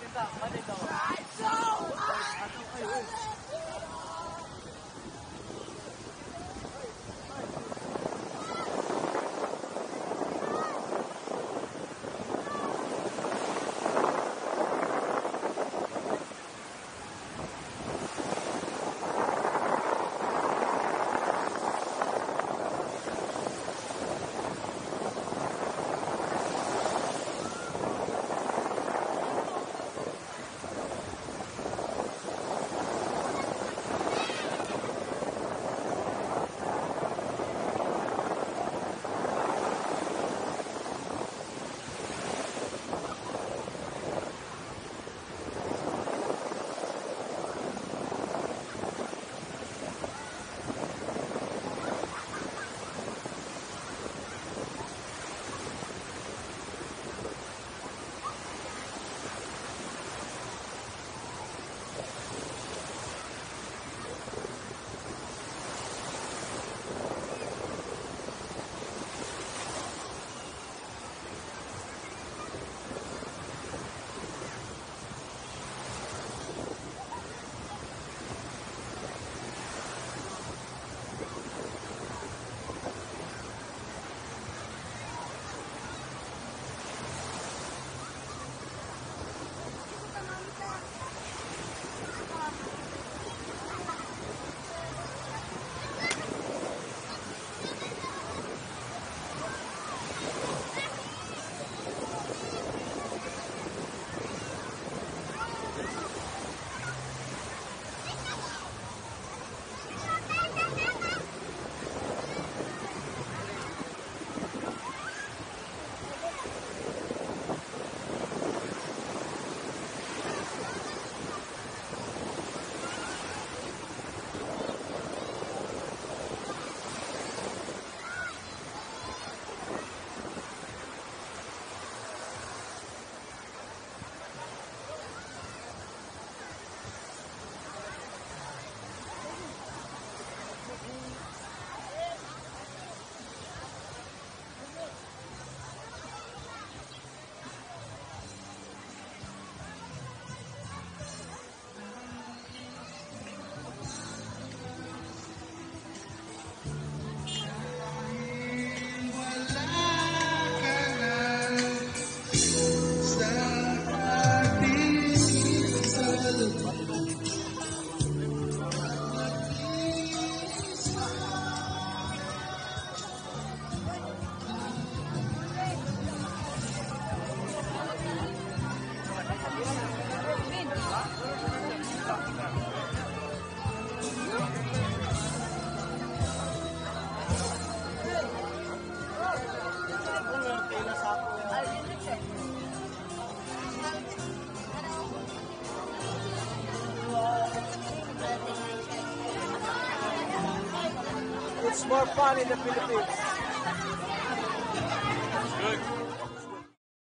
现在还得走。It's more fun in the Philippines. Good.